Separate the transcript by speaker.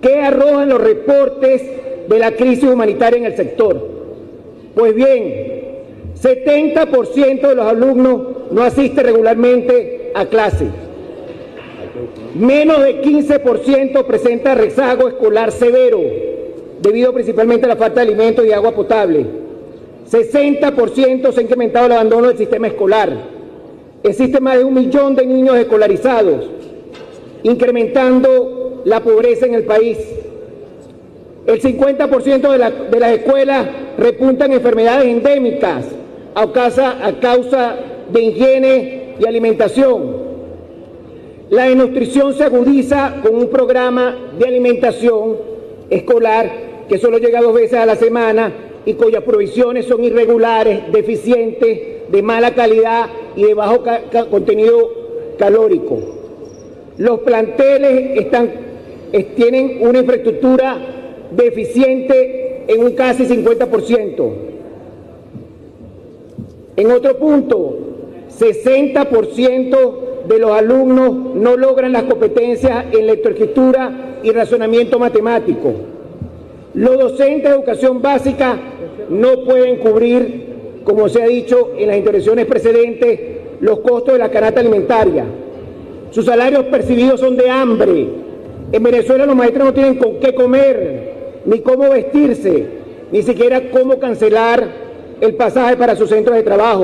Speaker 1: ¿Qué arrojan los reportes de la crisis humanitaria en el sector? Pues bien, 70% de los alumnos no asiste regularmente a clase. Menos de 15% presenta rezago escolar severo, debido principalmente a la falta de alimentos y agua potable. 60% se ha incrementado el abandono del sistema escolar. Existe más de un millón de niños escolarizados, incrementando la pobreza en el país. El 50% de, la, de, las escuelas repuntan enfermedades endémicas a causa, a causa de higiene y alimentación. La desnutrición se agudiza con un programa de alimentación escolar que solo llega dos veces a la semana y cuyas provisiones son irregulares, deficientes, de mala calidad y de bajo contenido calórico. Los planteles están, tienen una infraestructura deficiente en un casi 50%. En otro punto, 60% de los alumnos no logran las competencias en lectoescritura y razonamiento matemático. Los docentes de educación básica no pueden cubrir, como se ha dicho en las intervenciones precedentes, los costos de la canasta alimentaria. Sus salarios percibidos son de hambre. En Venezuela los maestros no tienen con qué comer, ni cómo vestirse, ni siquiera cómo cancelar el pasaje para sus centros de trabajo.